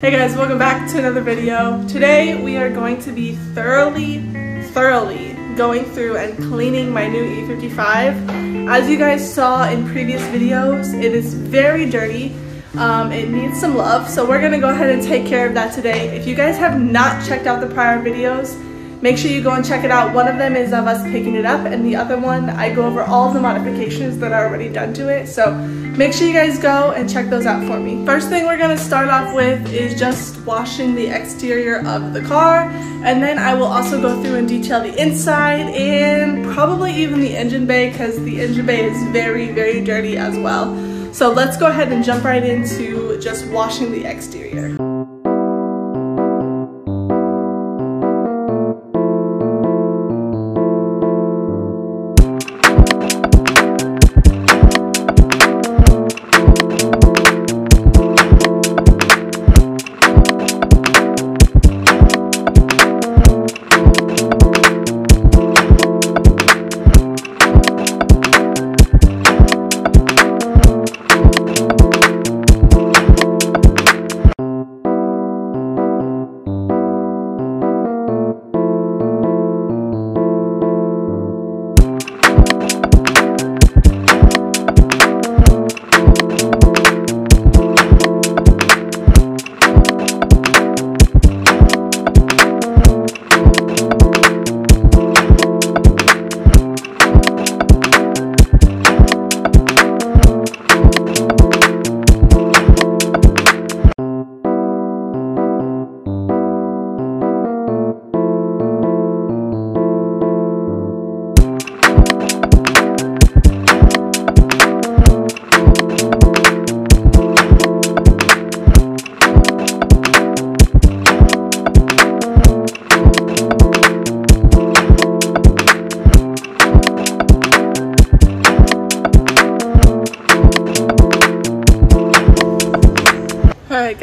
Hey guys, welcome back to another video. Today we are going to be thoroughly, thoroughly going through and cleaning my new E55. As you guys saw in previous videos, it is very dirty. Um, it needs some love, so we're gonna go ahead and take care of that today. If you guys have not checked out the prior videos, Make sure you go and check it out. One of them is of us picking it up and the other one I go over all the modifications that are already done to it. So make sure you guys go and check those out for me. First thing we're gonna start off with is just washing the exterior of the car and then I will also go through and detail the inside and probably even the engine bay because the engine bay is very, very dirty as well. So let's go ahead and jump right into just washing the exterior.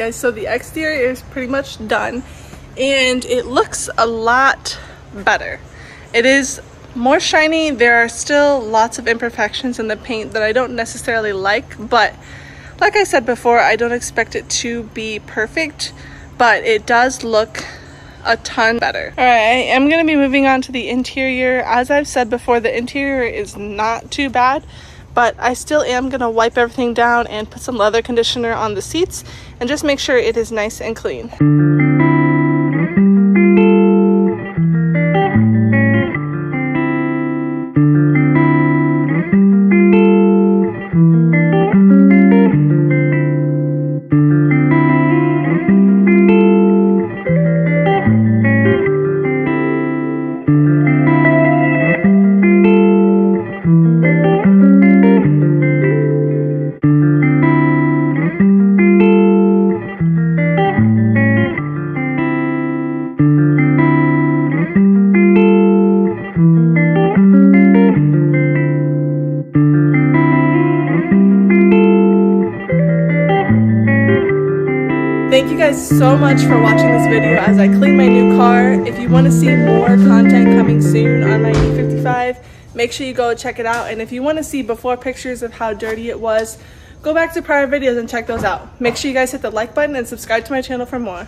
Guys, so the exterior is pretty much done and it looks a lot better. It is more shiny. There are still lots of imperfections in the paint that I don't necessarily like, but like I said before, I don't expect it to be perfect, but it does look a ton better. All right, I am gonna be moving on to the interior. As I've said before, the interior is not too bad but I still am gonna wipe everything down and put some leather conditioner on the seats and just make sure it is nice and clean. Thank you guys so much for watching this video as I clean my new car. If you want to see more content coming soon on my E55, make sure you go check it out. And if you want to see before pictures of how dirty it was, go back to prior videos and check those out. Make sure you guys hit the like button and subscribe to my channel for more.